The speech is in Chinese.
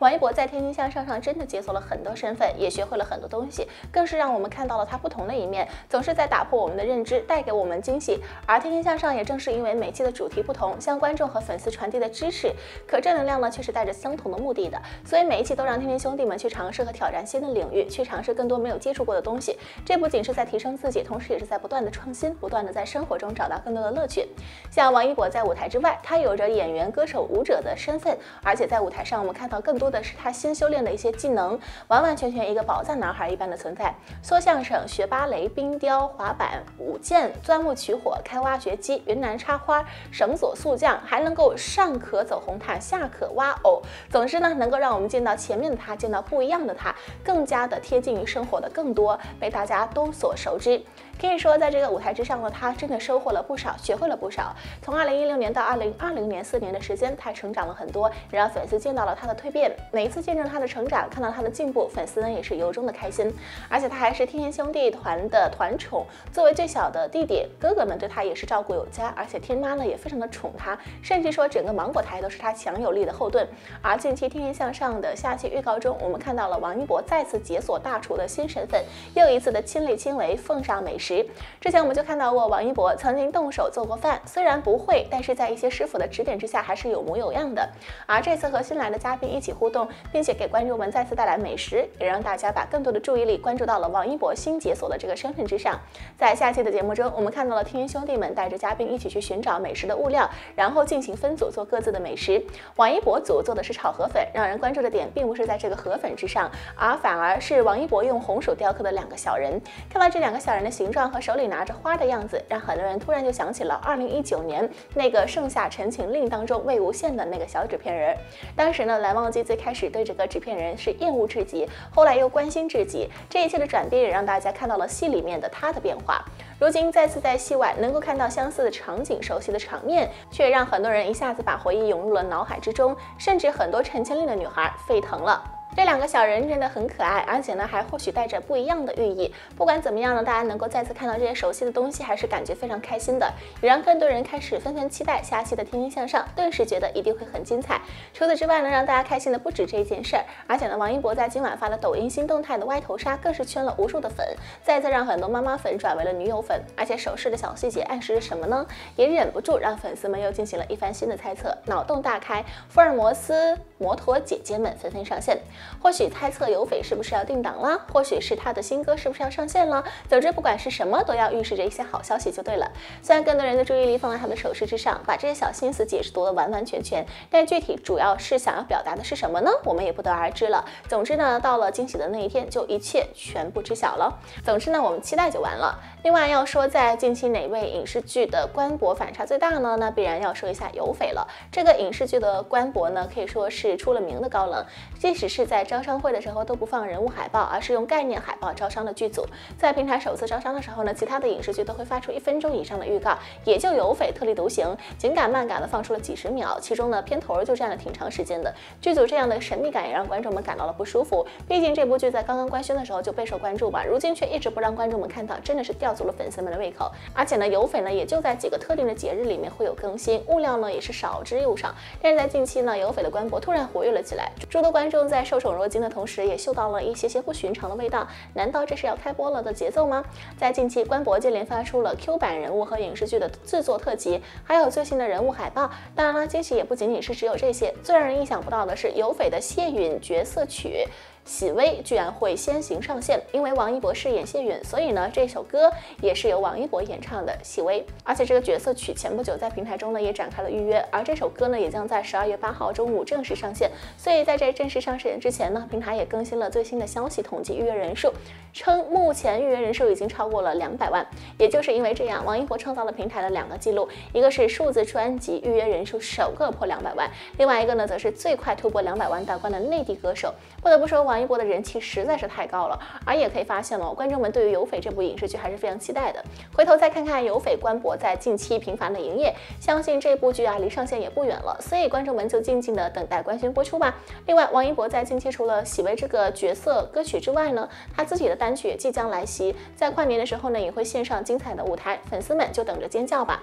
王一博在《天天向上》上真的解锁了很多身份，也学会了很多东西，更是让我们看到了他不同的一面，总是在打破我们的认知，带给我们惊喜。而《天天向上》也正是因为每期的主题不同，向观众和粉丝传递的知识可正能量呢，却是带着相同的目的的。所以每一期都让天天兄弟们去尝试和挑战新的领域，去尝试更多没有接触过的东西。这不仅是在提升自己，同时也是在不断的创新，不断的在生活中找到更多的乐趣。像王一博在舞台之外，他有着演员、歌手、舞者的身份，而且在舞台上我们看到更多的是他新修。炼的一些技能，完完全全一个宝藏男孩一般的存在。说相声、学芭蕾、冰雕、滑板、舞剑、钻木取火、开挖掘机、云南插花、绳索速降，还能够上可走红毯，下可挖藕。总之呢，能够让我们见到前面的他，见到不一样的他，更加的贴近于生活的更多，被大家都所熟知。可以说，在这个舞台之上呢，他真的收获了不少，学会了不少。从二零一六年到二零二零年四年的时间，他成长了很多，也让粉丝见到了他的蜕变。每一次见证他的成长，看到他的进步，粉丝呢也是由衷的开心。而且他还是天天兄弟团的团宠，作为最小的弟弟，哥哥们对他也是照顾有加，而且天妈呢也非常的宠他，甚至说整个芒果台都是他强有力的后盾。而近期《天天向上》的下期预告中，我们看到了王一博再次解锁大厨的新身份，又一次的亲力亲为奉上美食。之前我们就看到过王一博曾经动手做过饭，虽然不会，但是在一些师傅的指点之下，还是有模有样的。而这次和新来的嘉宾一起互动，并且给观众们再次带来美食，也让大家把更多的注意力关注到了王一博新解锁的这个身份之上。在下期的节目中，我们看到了天天兄弟们带着嘉宾一起去寻找美食的物料，然后进行分组做各自的美食。王一博组做的是炒河粉，让人关注的点并不是在这个河粉之上，而反而是王一博用红薯雕刻的两个小人。看到这两个小人的形状。和手里拿着花的样子，让很多人突然就想起了二零一九年那个《盛夏陈情令》当中魏无羡的那个小纸片人。当时呢，蓝忘机最开始对这个纸片人是厌恶至极，后来又关心至极。这一切的转变也让大家看到了戏里面的他的变化。如今再次在戏外能够看到相似的场景、熟悉的场面，却让很多人一下子把回忆涌入了脑海之中，甚至很多《陈情令》的女孩沸腾了。这两个小人真的很可爱，而且呢，还或许带着不一样的寓意。不管怎么样呢，大家能够再次看到这些熟悉的东西，还是感觉非常开心的，也让更多人开始纷纷期待下期的《天天向上》，顿时觉得一定会很精彩。除此之外呢，让大家开心的不止这一件事儿，而且呢，王一博在今晚发的抖音新动态的歪头杀，更是圈了无数的粉，再次让很多妈妈粉转为了女友粉。而且手势的小细节暗示着什么呢？也忍不住让粉丝们又进行了一番新的猜测，脑洞大开，福尔摩斯摩托姐姐们纷纷上线。或许猜测有匪是不是要定档了？或许是他的新歌是不是要上线了？总之，不管是什么，都要预示着一些好消息就对了。虽然更多人的注意力放在他的首饰之上，把这些小心思解释读得完完全全，但具体主要是想要表达的是什么呢？我们也不得而知了。总之呢，到了惊喜的那一天，就一切全部知晓了。总之呢，我们期待就完了。另外要说，在近期哪位影视剧的官博反差最大呢？那必然要说一下有匪了。这个影视剧的官博呢，可以说是出了名的高冷，即使是在招商会的时候都不放人物海报，而是用概念海报招商的剧组。在平台首次招商的时候呢，其他的影视剧都会发出一分钟以上的预告，也就有匪特立独行，紧赶慢赶的放出了几十秒，其中呢片头就占了挺长时间的。剧组这样的神秘感也让观众们感到了不舒服。毕竟这部剧在刚刚官宣的时候就备受关注吧，如今却一直不让观众们看到，真的是。吊足了粉丝们的胃口，而且呢，有匪呢也就在几个特定的节日里面会有更新，物料呢也是少之又少。但是在近期呢，有匪的官博突然活跃了起来，诸多观众在受宠若惊的同时，也嗅到了一些些不寻常的味道。难道这是要开播了的节奏吗？在近期，官博接连发出了 Q 版人物和影视剧的制作特辑，还有最新的人物海报。当然了，惊喜也不仅仅是只有这些，最让人意想不到的是有匪的谢允角色曲。喜薇居然会先行上线，因为王一博饰演谢允，所以呢这首歌也是由王一博演唱的。喜薇，而且这个角色曲前不久在平台中呢也展开了预约，而这首歌呢也将在十二月八号中午正式上线。所以在这正式上线之前呢，平台也更新了最新的消息统计预约人数，称目前预约人数已经超过了两百万。也就是因为这样，王一博创造了平台的两个记录，一个是数字专辑预约人数首个破两百万，另外一个呢则是最快突破两百万大关的内地歌手。不得不说王。王一博的人气实在是太高了，而也可以发现哦，观众们对于有匪这部影视剧还是非常期待的。回头再看看有匪官博在近期频繁的营业，相信这部剧啊离上线也不远了，所以观众们就静静的等待官宣播出吧。另外，王一博在近期除了喜为这个角色歌曲之外呢，他自己的单曲也即将来袭，在跨年的时候呢也会献上精彩的舞台，粉丝们就等着尖叫吧。